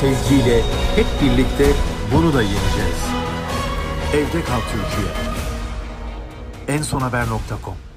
sezgiyle hep birlikte bunu da yeneceğiz. Evde Kal Türkiye. ensonhaber.com